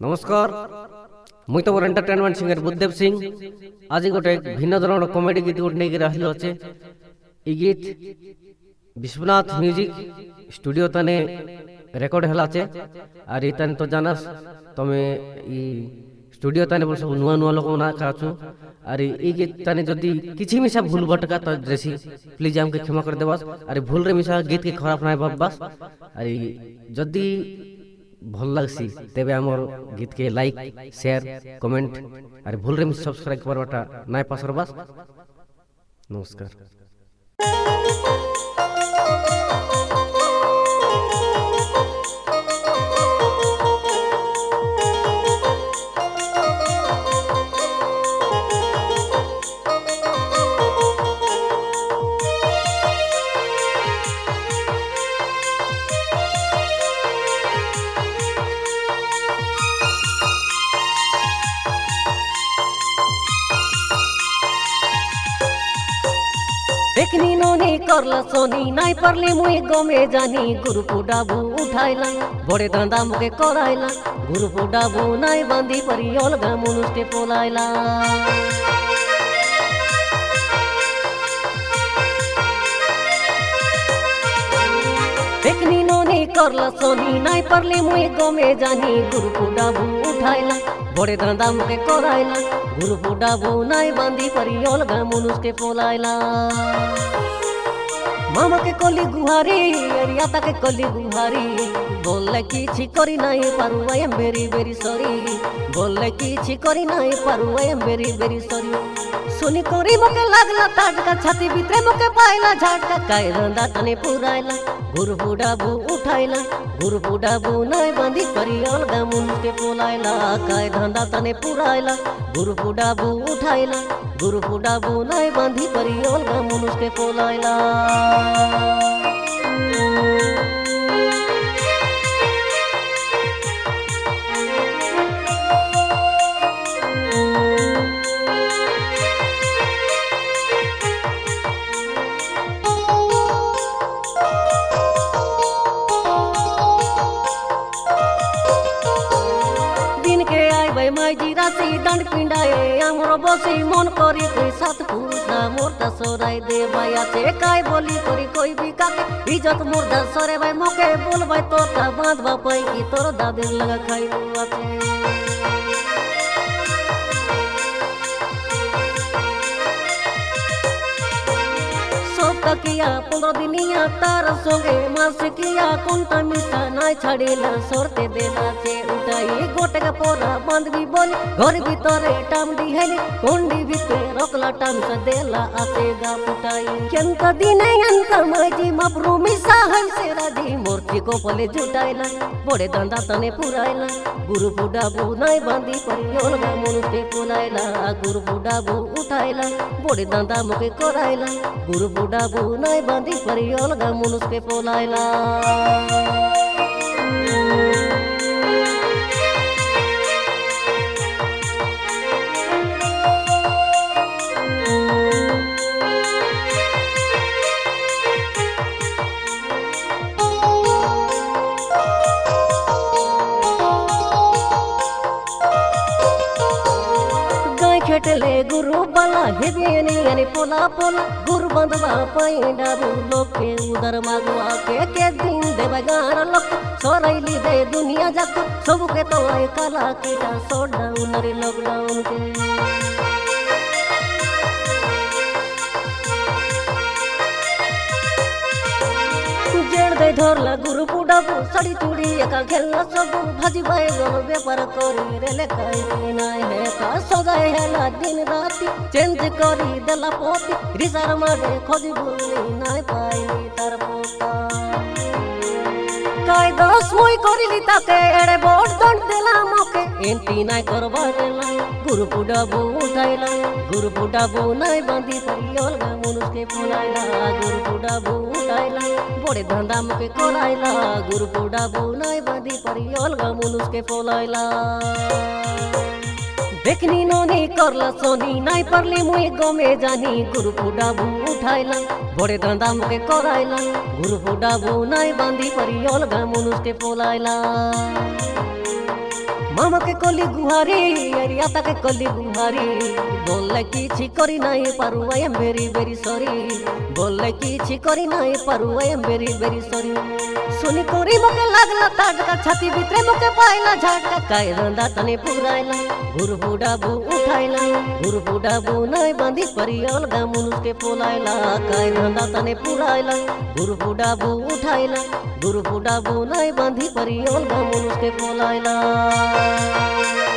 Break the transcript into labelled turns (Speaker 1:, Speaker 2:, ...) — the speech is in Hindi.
Speaker 1: নমস্কার মুই তোমার এন্টারটেনমেন্ট সিঙ্গর বুদ্ধদেব সিং আজ গোটে ভিন্ন ধরনের কমেডি গীত গোটে নেইকি আসলো আছে এই গীত বিশ্বনাথ মিউজিক স্টুডিও তানে রেকর্ড হেলা আছে আর এই তানে তো জানাস তুমি ই স্টুডিও তানে বলছো নূয়া নূয়া লোক না কাছু আর এই গীত তানে যদি কিছু মিশা ভুল ভটকা তো রেসি প্লিজ আমাকে ক্ষমা করে দেবাস আর ভুল রে মিশা গীত কে খারাপ নাই ভাববাস আর যদি ଭଲ ଲାଗ୍ସି ତେବେ ଆମର ଗୀତକେ ଲାଇକ୍ ସେୟାର କମେଣ୍ଟ ଆର୍ ଭୁଲରେ ମିଶି ସବସ୍କ୍ରାଇବ୍ କରବାଟା ନାଇଁ ପାସରବାସ ନମସ୍କାର
Speaker 2: देखनी नोनी करला सोनी नाई परली मुई गमे जानी। गुरु पुडाबू उठाइला बड़े धंधा मुके कराइला। गुरु पुडाबू नाई बांधी परी अलगा मुनुष्टे पोलाइला। देखनी करला सोनी नाई परली मुई गमे जानी गुरु पुडाबू उठाइला बड़े धंधा मुके कराइला गुरु पुडाबू नाई बांधी परी अलगा मुनुष्टे पोलाइला মামাকে কলি গুহারি এরিয়াতা কে কলি গুহারি বললে কিছু করি নাই পারু I am very very sorry বললে কিছু করি নাই পারু I am very very sorry শুনি করি মোকে লাগলা তাটকা ছাতি ভিতরে মোকে পাইলা ঝাটকা কাই রন্দা তনে পুরাইলা গুরু বুড়াবু উঠাইলা গুরু বুড়াবু নাই বাঁধি করি অলগা মুনকে পোলাইলা কাই ধন্দা তনে পুরাইলা গুরু বুড়াবু উঠাইলা গুরু বুড়াবু নাই বাঁধি করি অলগা মুনুষকে পোলাইলা Música মাইজি রাশি দণ্ড পিণ্ডায়ে, আমার বসি মন করি তুই সাত পুরুষা মোরটা সরাই দে ভাই আছে কাই বলি করি কই কাকে ইজত মোরদা সরে ভাই, মকে বল ভাই তোরটা বাঁধবা পাই কি, তোর দাদির লাগা খাই আছে। किया पंद्रह दिनिया तार सोगे मास किया कुंता मिसा नाय छड़ेला सोरते देला से उठाई गोटे के पोरा बांधवी बोली घर भीतरे टामडी हेले कुंडी भीतर रोकला टाम से देला आते गा पुटाई केंत दिने अंत माजी मपरू मिसा हल से राज़ी मूर्ति को पले जुटाइला बड़े दंदा तने पुराइला गुरु बुढ़ा बू नाय बांधी परियोल गा मुनुते पुलाइला गुरु बुढ़ा बू उठाइला बड़े दंदा मुके कराइला गुरु बुढ़ा बू नाई बांधी परियोल गमुनुस के पोलाइला ಕಟಲೆ ಗುರು ಬಲ ಹಿರಿಯನಿಯನಿ ಪೊಲ ಪೊಲ ಗುರು ಬಂಧುವ ಪೈಂಡರು ಲೋಕೆ ಉದರ ಮಗುವ ಕೇಕೆ ದಿಂದೆ ಬಗಾರ ಲೋಕ ಸೊರೈಲಿದೆ ದುನಿಯಾ ಜಗ ಸೊಬುಕೆ ತೋಯ ಕಲಾ ಕೀಟ ಸೋಡ ಉನರಿ ಲಾಕ್ಡೌನ್ ಕೆ দে ধরলা গুরু পুডাবু শাড়ি চুড়ি একা খেললা সবু ভাজি বাইগন ব্যাপার করি রেলে খাই নাই হে কা সজাই হেলা দিন রাতি চেঞ্জ করি দেলা পতি রিসার মারে খোঁজি বললি নাই পাইলি তার পোতা নাই দোষ মই করিলি তাতে, এড়ে বড় দণ্ড দিলাম ওকে। এন্টি নাই করবার নাই গুরু পুডা বুটাই নাই গুরু পুডা বউ নাই বাঁধি পারি, অলগা মানুষকে ফোনাই না, গুরু পুডা বুটাই নাই বড়ে ধান্দা মুখে করাই না, গুরু পুডা বউ নাই বাঁধি পারি, অলগা মানুষকে ফোলাইলা দেখনি ননি করলা সোনি নাই পারলি মুই গমে জানি গুরু ফুডাবু উঠাইলা বড়ে দান্দা মুকে করাইলা গুরু ফুডাবু নাই বান্ধি পারি অলগা মনুষকে পোলাইলা মামা কে কলি গুহারি, আরে আতা কে কলি গুহারি। বললে কিছু করি নাই পারু I am very very sorry. বললে কিছু করি নাই পারু I am very very sorry. শুনি করি মোকে লাগলা তাটকা ছাতি ভিতরে মোকে পাইলা ঝাটকা কাই রন্দা তনে পুরাইলা ঘুর বুডাবু উঠাইলা। ঘুর বুডাবু নাই বাঁধি পারি অলগা মুনুষকে পোলাইলা। কাই রন্দা তনে পুরাইলা ঘুর বুডাবু উঠাইলা। ঘুর বুডাবু নাই বাঁধি পারি অলগা মুনুষকে পোলাইলা। Música